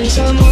为什么